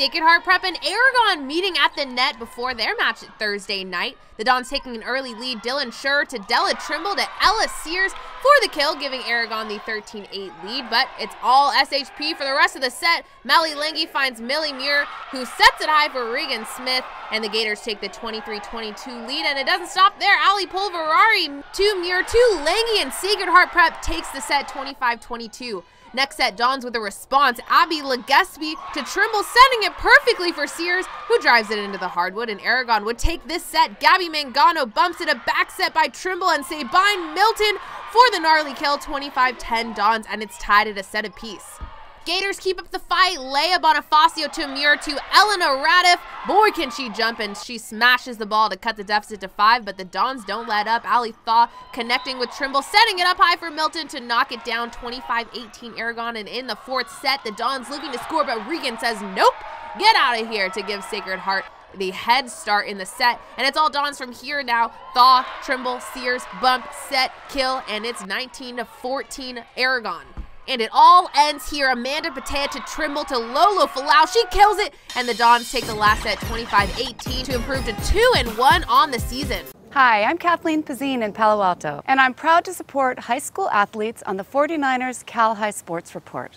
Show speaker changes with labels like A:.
A: Sacred Heart Prep and Aragon meeting at the net before their match Thursday night. The Dons taking an early lead. Dylan Scherer to Della Trimble to Ella Sears for the kill, giving Aragon the 13-8 lead. But it's all SHP for the rest of the set. Mele Langi finds Millie Muir, who sets it high for Reagan Smith, and the Gators take the 23-22 lead. And it doesn't stop there. Ally Polverari to Muir to Langi, and Sacred Heart Prep takes the set 25-22. Next set, Dons with a response. Abby Legaspi to Trimble, sending it perfectly for Sears, who drives it into the hardwood. And Aragon would take this set. Gabby Mangano bumps it a back set by Trimble and Sabine Milton for the gnarly kill, 25-10 Dons, and it's tied at a set apiece. Gators keep up the fight. Leia Bonifacio to Muir to Elena Radeff. Boy, can she jump, and she smashes the ball to cut the deficit to five, but the Dons don't let up. Ally Thaw connecting with Trimble, setting it up high for Milton to knock it down 25-18 Aragon, and in the fourth set, the Dons looking to score, but Reagan says, nope, get out of here to give Sacred Heart the head start in the set. And it's all Dons from here now. Thaw, Trimble, Sears, bump, set, kill, and it's 19 to 14 Aragon. And it all ends here. Amanda Patea to Trimble to Lolo Folau. She kills it. And the Dons take the last set 25-18 to improve to 2 and 1 on the season.
B: Hi, I'm Kathleen Pazine in Palo Alto, and I'm proud to support high school athletes on the 49ers Cal-Hi Sports Report.